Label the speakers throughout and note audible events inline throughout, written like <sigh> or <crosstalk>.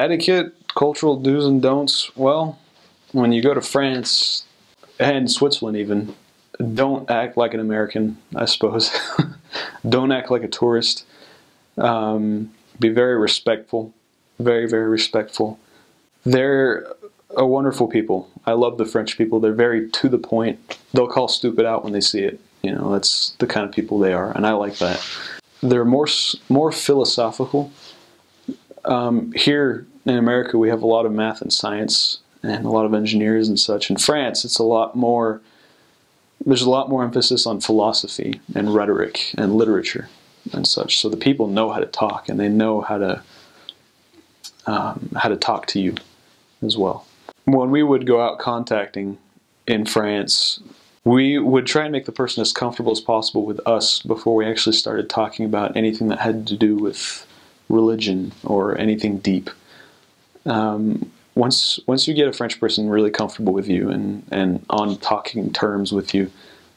Speaker 1: etiquette, cultural do's and don'ts. Well, when you go to France and Switzerland, even, don't act like an American, I suppose. <laughs> don't act like a tourist. Um, be very respectful. Very, very respectful. They're a wonderful people. I love the French people. They're very to the point. They'll call stupid out when they see it. You know, that's the kind of people they are, and I like that. They're more more philosophical. Um, here in America, we have a lot of math and science, and a lot of engineers and such. In France, it's a lot more. There's a lot more emphasis on philosophy and rhetoric and literature and such. So the people know how to talk, and they know how to um, how to talk to you as well. When we would go out contacting in France, we would try and make the person as comfortable as possible with us before we actually started talking about anything that had to do with religion or anything deep. Um, once once you get a French person really comfortable with you and, and on talking terms with you,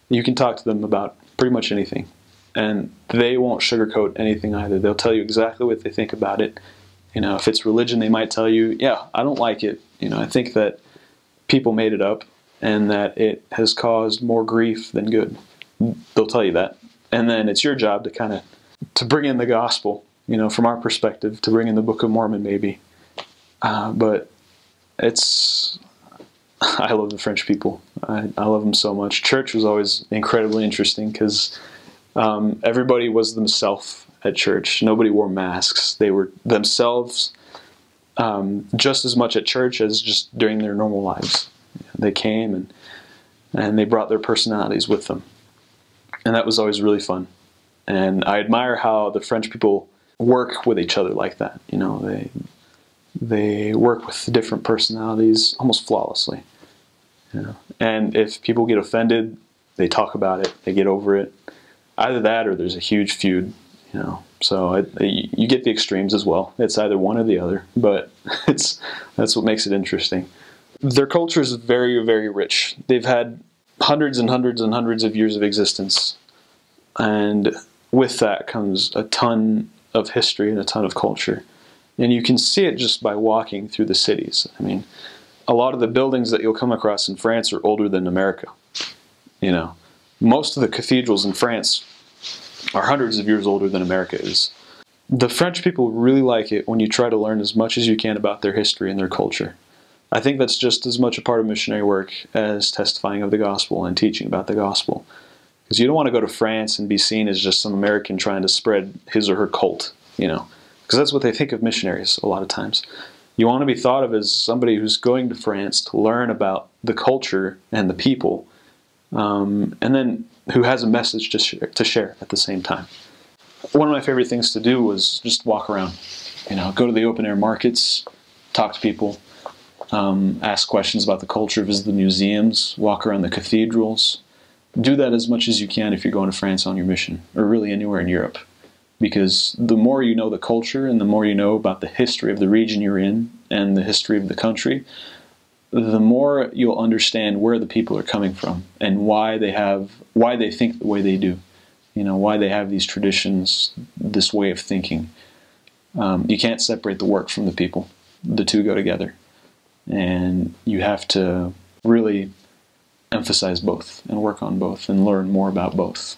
Speaker 1: you can talk to them about pretty much anything. And they won't sugarcoat anything either. They'll tell you exactly what they think about it. You know, if it's religion, they might tell you, yeah, I don't like it. You know, I think that people made it up and that it has caused more grief than good. They'll tell you that. And then it's your job to kind of to bring in the gospel, you know, from our perspective, to bring in the Book of Mormon maybe. Uh, but it's <laughs> I love the French people. I, I, love them so much. Church was always incredibly interesting because um, everybody was themselves at church. Nobody wore masks. They were themselves um, just as much at church as just during their normal lives. They came and and they brought their personalities with them, and that was always really fun. And I admire how the French people work with each other like that. You know, they they work with different personalities almost flawlessly. You know? And if people get offended, they talk about it, they get over it. Either that or there's a huge feud. You know, so it, you get the extremes as well. It's either one or the other, but <laughs> it's that's what makes it interesting their culture is very, very rich. They've had hundreds and hundreds and hundreds of years of existence. And with that comes a ton of history and a ton of culture. And you can see it just by walking through the cities. I mean, a lot of the buildings that you'll come across in France are older than America. You know, most of the cathedrals in France are hundreds of years older than America is. The French people really like it when you try to learn as much as you can about their history and their culture. I think that's just as much a part of missionary work as testifying of the gospel and teaching about the gospel. Because you don't want to go to France and be seen as just some American trying to spread his or her cult, you know, because that's what they think of missionaries a lot of times. You want to be thought of as somebody who's going to France to learn about the culture and the people, um, and then who has a message to share, to share at the same time. One of my favorite things to do was just walk around, you know, go to the open air markets, talk to people, um, ask questions about the culture, visit the museums, walk around the cathedrals. Do that as much as you can if you're going to France on your mission, or really anywhere in Europe. Because the more you know the culture and the more you know about the history of the region you're in and the history of the country, the more you'll understand where the people are coming from and why they have why they think the way they do. You know, why they have these traditions, this way of thinking. Um, you can't separate the work from the people. The two go together and you have to really emphasize both and work on both and learn more about both.